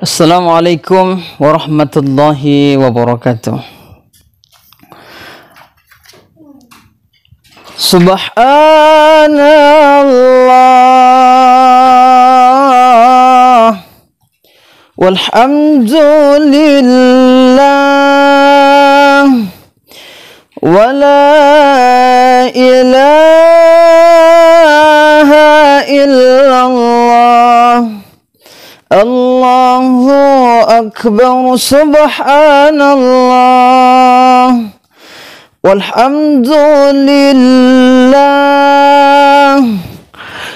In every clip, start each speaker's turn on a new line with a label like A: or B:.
A: السلام عليكم ورحمة الله وبركاته. سبحان الله والحمد لله ولا إله الله أكبر سبحان الله والحمد لله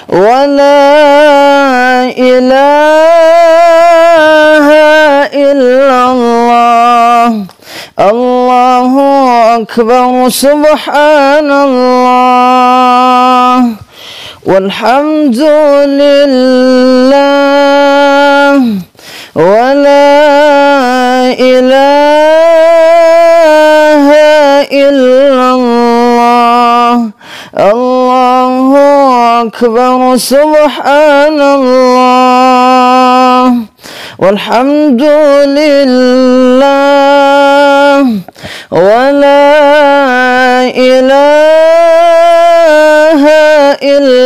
A: ولا إله إلا الله الله أكبر سبحان الله والحمد لله walhamdulillah wa la ilaha illallah Allahu akbar subhanallah walhamdulillah wa la ilaha illallah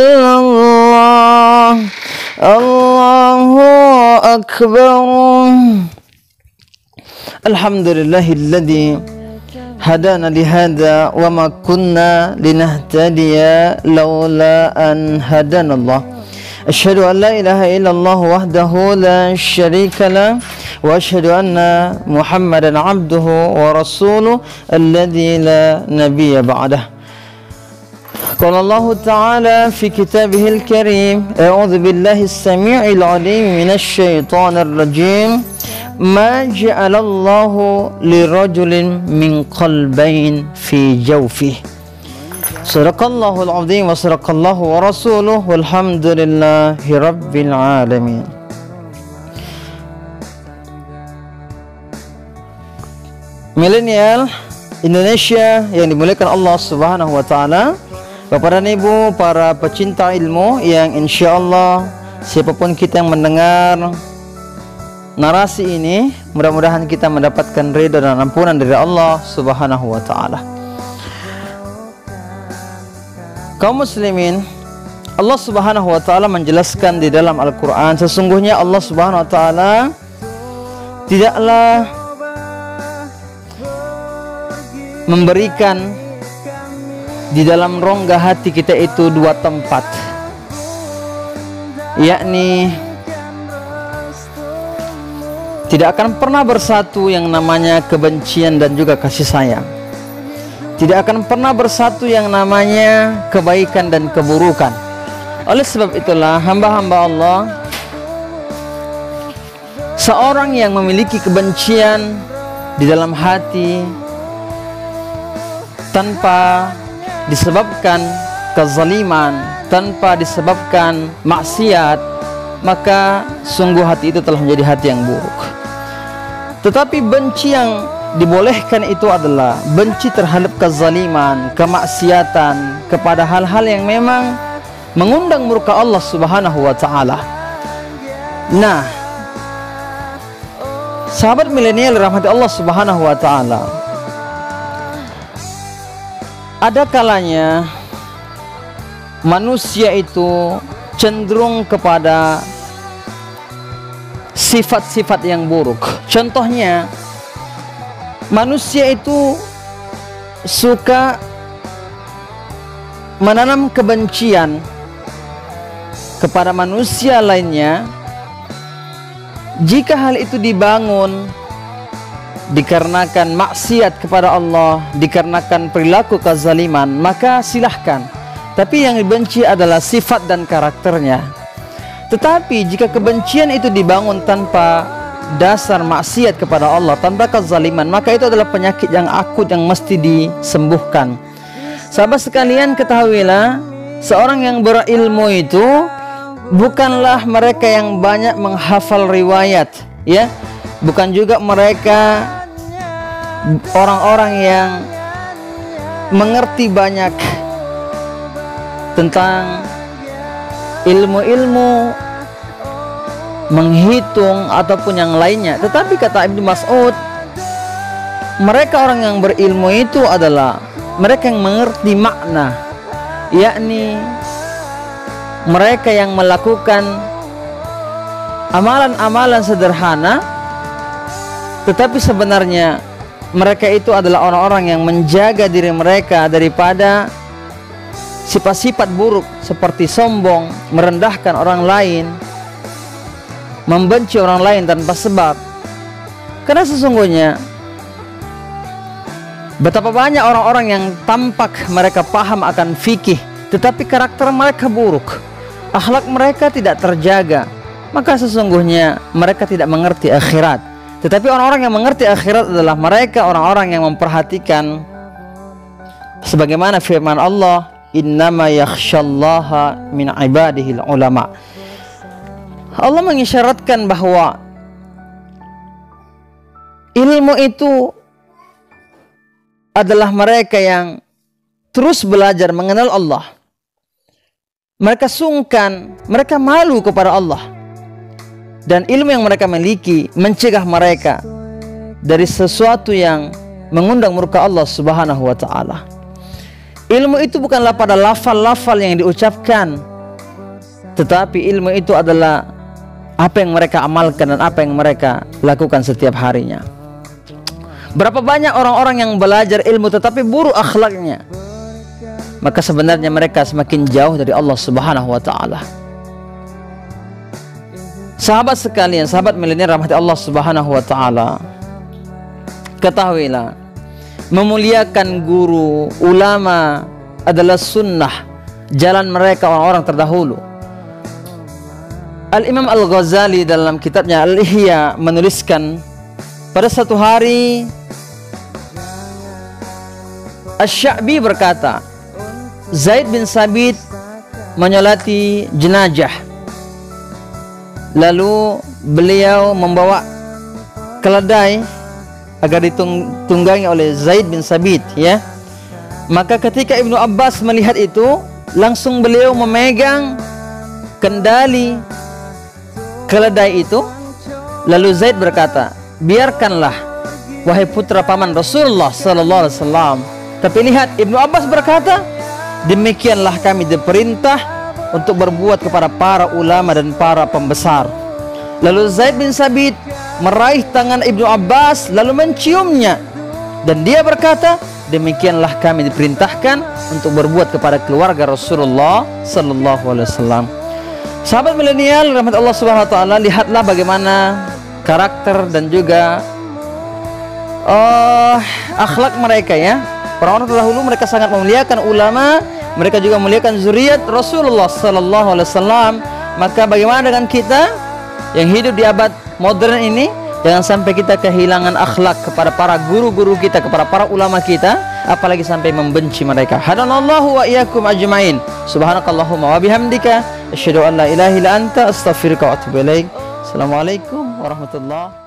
A: akbar Alhamdulillahilladzi هدانا لهذا وما كنا لنهتدي لولا أن هدانا الله. أشهد أن لا إله إلا الله وحده لا شريك له وأشهد أن محمدا عبده ورسوله الذي لا نبي بعده. قال الله تعالى في كتابه الكريم أعوذ بالله السميع العليم من الشيطان الرجيم ما جعل الله لرجل من قلبين في جوفه. صدق الله العظيم وصدق الله ورسوله والحمد لله رب العالمين. Milenial Indonesia yang dimuliakan Allah Subhanahu wa taala Bapak dan Ibu para pecinta ilmu yang insya Allah siapa pun kita yang mendengar narasi ini mudah-mudahan kita mendapatkan ridha dan ampunan dari Allah Subhanahu wa taala. Kaum muslimin, Allah Subhanahu wa taala menjelaskan di dalam Al-Qur'an sesungguhnya Allah Subhanahu wa taala tidaklah memberikan di dalam rongga hati kita itu dua tempat yakni tidak akan pernah bersatu yang namanya kebencian dan juga kasih sayang. Tidak akan pernah bersatu yang namanya kebaikan dan keburukan. Oleh sebab itulah hamba-hamba Allah seorang yang memiliki kebencian di dalam hati tanpa disebabkan kezaliman, tanpa disebabkan maksiat, maka sungguh hati itu telah menjadi hati yang buruk. Tetapi benci yang dibolehkan itu adalah benci terhadap kezaliman, kemaksiatan kepada hal-hal yang memang mengundang murka Allah Subhanahu wa taala. Nah, sahabat milenial rahmati Allah Subhanahu wa taala. Ada kalanya manusia itu cenderung kepada sifat-sifat yang buruk. Contohnya, manusia itu suka menanam kebencian kepada manusia lainnya jika hal itu dibangun dikarenakan maksiat kepada Allah, dikarenakan perilaku kezaliman, maka silahkan. Tapi yang dibenci adalah sifat dan karakternya. Tetapi jika kebencian itu dibangun tanpa dasar maksiat kepada Allah, tanpa kezaliman, maka itu adalah penyakit yang akut yang mesti disembuhkan. Sahabat sekalian ketahuilah, seorang yang berilmu itu bukanlah mereka yang banyak menghafal riwayat, ya. Bukan juga mereka orang-orang yang mengerti banyak tentang ilmu-ilmu menghitung ataupun yang lainnya. Tetapi kata Ibnu Mas'ud, mereka orang yang berilmu itu adalah mereka yang mengerti makna, yakni mereka yang melakukan amalan-amalan sederhana tetapi sebenarnya mereka itu adalah orang-orang yang menjaga diri mereka daripada sifat-sifat buruk seperti sombong, merendahkan orang lain, membenci orang lain tanpa sebab. Karena sesungguhnya betapa banyak orang-orang yang tampak mereka paham akan fikih, tetapi karakter mereka buruk, akhlak mereka tidak terjaga. Maka sesungguhnya mereka tidak mengerti akhirat. Tetapi orang-orang yang mengerti akhirat adalah mereka orang-orang yang memperhatikan sebagaimana firman Allah, "Innama yakhsyallaha min ibadihil ulama." Allah mengisyaratkan bahwa ilmu itu adalah mereka yang terus belajar mengenal Allah. Mereka sungkan, mereka malu kepada Allah dan ilmu yang mereka miliki mencegah mereka dari sesuatu yang mengundang murka Allah Subhanahu wa taala. Ilmu itu bukanlah pada lafal-lafal yang diucapkan tetapi ilmu itu adalah apa yang mereka amalkan dan apa yang mereka lakukan setiap harinya. Berapa banyak orang-orang yang belajar ilmu tetapi buruk akhlaknya. Maka sebenarnya mereka semakin jauh dari Allah Subhanahu wa taala. Sahabat sekalian, sahabat milenial rahmati Allah Subhanahu wa taala. Ketahuilah, memuliakan guru, ulama adalah sunnah jalan mereka orang-orang terdahulu. Al-Imam Al-Ghazali dalam kitabnya Al-Ihya menuliskan pada satu hari Asy-Sya'bi berkata, Zaid bin Sabit menyolati jenazah Lalu beliau membawa keledai agar ditunggangi oleh Zaid bin Sabit ya. Maka ketika Ibnu Abbas melihat itu, langsung beliau memegang kendali keledai itu. Lalu Zaid berkata, "Biarkanlah wahai putra paman Rasulullah sallallahu alaihi wasallam." Tapi lihat Ibnu Abbas berkata, "Demikianlah kami diperintah untuk berbuat kepada para ulama dan para pembesar. Lalu Zaid bin Sabit meraih tangan Ibnu Abbas lalu menciumnya dan dia berkata, demikianlah kami diperintahkan untuk berbuat kepada keluarga Rasulullah sallallahu alaihi wasallam. Sahabat milenial rahmat Allah Subhanahu wa taala, lihatlah bagaimana karakter dan juga uh, akhlak mereka ya. Orang-orang terdahulu mereka sangat memuliakan ulama mereka juga memuliakan zuriat Rasulullah sallallahu alaihi wasallam. Maka bagaimana dengan kita yang hidup di abad modern ini? Jangan sampai kita kehilangan akhlak kepada para guru-guru kita, kepada para ulama kita, apalagi sampai membenci mereka. Hadanallahu wa iyyakum ajmain. Subhanakallahumma wa bihamdika asyhadu an la ilaha illa anta astaghfiruka wa atubu ilaik. Assalamualaikum warahmatullahi